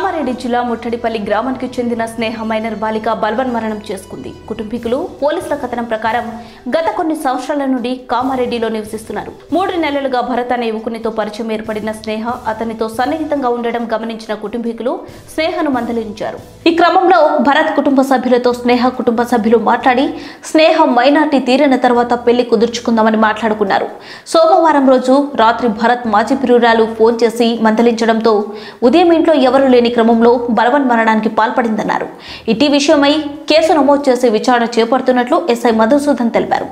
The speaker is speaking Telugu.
కామారెడ్డి జిల్లా ముట్టడిపల్లి గ్రామానికి చెందిన స్నేహ మైనర్ బాలిక బల్వన్ మరణం చేసుకుంది. కుటుంబీకులు పోలీసుల కథనం ప్రకారం గత కొన్ని సంవత్సరాల నుండి కామారెడ్డిలో నివసిస్తున్నారు. మూడు నెలలుగా భరత్ అనే యువకునితో పరిచయం ఏర్పడిన స్నేహ అతనితో సన్నిహితంగా ఉండడం గమనించిన కుటుంబీకులు స్నేహను మందలించారు. ఈ క్రమంలో భరత్ కుటుంబ సభ్యులతో స్నేహ కుటుంబ సభ్యులు మాట్లాడి స్నేహ మైనార్టీ తీరిన తర్వాత పెళ్ళి కుదుర్చుకుందామని మాట్లాడుకున్నారు. సోమవారం రోజు రాత్రి భరత్ మాజీ ప్రియురాలు ఫోన్ చేసి మందలించడంతో ఉదయం ఇంట్లో ఎవరూ లేని క్రమంలో బలవన్ మరణానికి పాల్పడిందన్నారు. ఇటీ విషయమై కేసు నమోదు చేసి విచారణ చేపడుతున్నట్లు ఎస్ఐ మధుసూదన్ తెలిపారు.